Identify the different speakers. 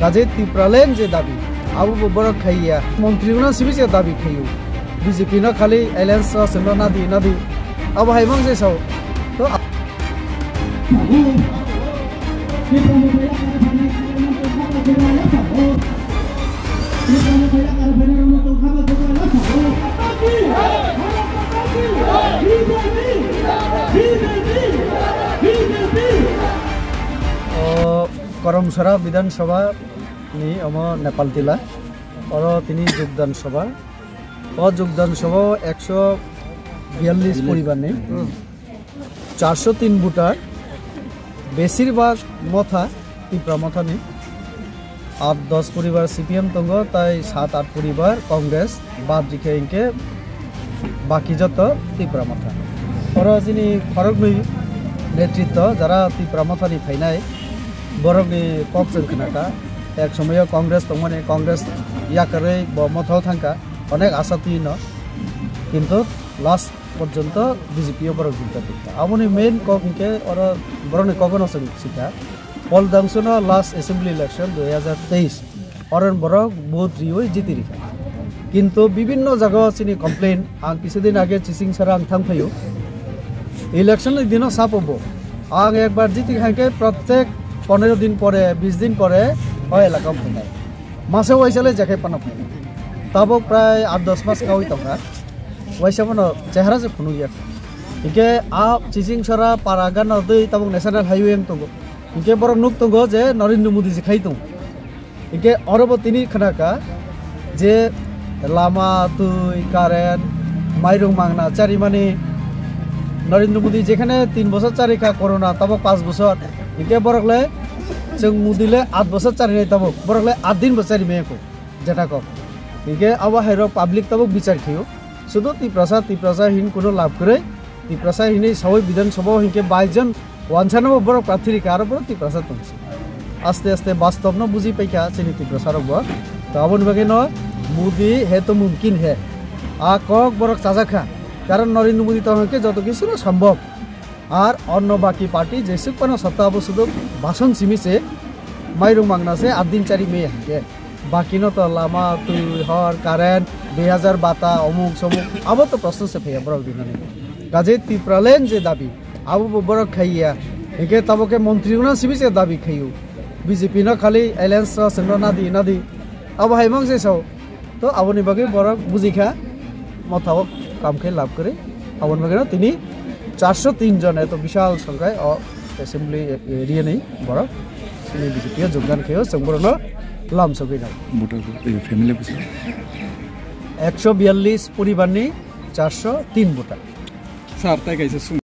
Speaker 1: কাজে ত্রিপুরালেন যে দাবি, আবু বড় খাইয়া মন্ত্রীগুলো সিবিছে দাবি খাইও। বিজেপি ন খালি এলায়েন্স সেন্দ্র নাদি নাদি। আবু হাইমং যে সাও তো করমসরা বিধানসভা নি অম নেপাল টিলা অর তিনি যোগদান সভা। অ যোগদান সভা একশো বিয়াল্লিশ পরিবার নেই চারশো তিন ভোটার। বেশিরভাগ মথা ত্রিপুরা মথা নেই আট দশ পরিবার সিপিএম তঙ্গ তাই সাত আট পরিবার কংগ্রেস বাদ দিকে ইনকে বাকি যত ত্রিপুরা মাথা। ওরা যিনি খরগ নেতৃত্ব যারা ত্রিপুরা মাথানি ফাইনাই বরংনি ককজন খানাকা এক সময় কংগ্রেস তংমানে কংগ্রেস ইয়াকারে মথাও থাকা অনেক আশা তুই ন কিন্তু লাস্ট পর্যন্ত বিজেপিও বড় জিতা দিতা আমনি মেইন কমকে ওরা বরং কখনো শিখা পল দাংশন লাস্ট এসেম্বলি ইলেকশন দুই হাজার তেইশ। অরণ বড় বহুত রিও জিতি রেখা কিন্তু বিভিন্ন জায়গা চিনি কমপ্লেন আং কিছুদিন আগে চিচিং সারা আং থাংফাইও। ইলেকশন দিনও সাপ হব। আং একবার জিতি খাইকে প্রত্যেক পনেরো দিন পরে, বিশ দিন পরে হয় এলাকা ফেনাই মাসে ওয়াইসালে জ্যাকে পানা ফেনাই তাবো প্রায় আট, দশ মাস খাওয়াই তখন ওয়াইসা মানে চেহারা যে ফুনু গিয়া ইকে আ চিচিং সরা পারাগান दै তাবো ন্যাশনাল হাইওয়ে তঙ্গো। ইকে বড় নুক তঙ্গো যে নরেন্দ্র মোদী যে খাই তঙ্গো ইকে অরব তিনি খানাকা যে লামা, তুই কারেন্ট মাইরং, মাংনা, চারিমানি। নরেন্দ্র মোদী যেখানে তিন বছর চারিকা করোনা, তাবো পাঁচ বছর। এতিয়া বৰকলে जों मुदिले आठ बसर चारि तब बरकले आठ दिन बचारि मेको जेटा कब इनके अब हेरो पब्लिक तब विचार थियो सुदो ती प्रसा ती प्रसा কোনো লাভ लाभ करे ती प्रसा हिने सबै विधानसभा हिनके बाइस जन वन्सानब्बे बरक प्रार्थी कार पर ती प्रसा तुमसे আস্তে আস্তে বাস্তব না বুঝি পাইকা চিনি তি প্রসারক বর তো আবন বাকে ন মোদি হে তো মুমকিন হে আ কক বরক চাজা খা কারণ নরেন্দ্র মোদি তো যত কিছু না সম্ভব আর অন্য বাকি পার্টি যেসব কোনো সত্তা শুধু ভাষণ সিমিছে, মাইরুং মাংনাছে আট দিন চারি মেয়ে হাঁকে বাকি তো লামা, তুই, হর কারেন্ট দুই হাজার বাতা, অমুক, সমুক আবার তো প্রশ্ন সে ফেয়া, বড় দিন কাজে ত্রিপুরালেন যে দাবি, আবু বড় খাইয়া, একে তাবকে মন্ত্রীগুলো সিবিছে দাবি খাইও বিজেপি ন খালি এলায়েন্স সেন্দ্র নাদি নাদি। আবু হাইমং যে সাও, তো আবনি বাকি বড় বুঝিখা মথাও কামকে লাভ করে। আবন বাকি তিনি চারশো তিনজন এত বিশাল সংখ্যায় অ্যাসেম্বলি এরিয়া নেই বড়। তিনি বিজেপিও যোগদান খেয়েও সম্পূর্ণ লাম সবই নাও
Speaker 2: ফ্যামিলি
Speaker 1: একশো বিয়াল্লিশ পরিবার নেই চারশো তিন ভোটার।
Speaker 2: স্যার তাই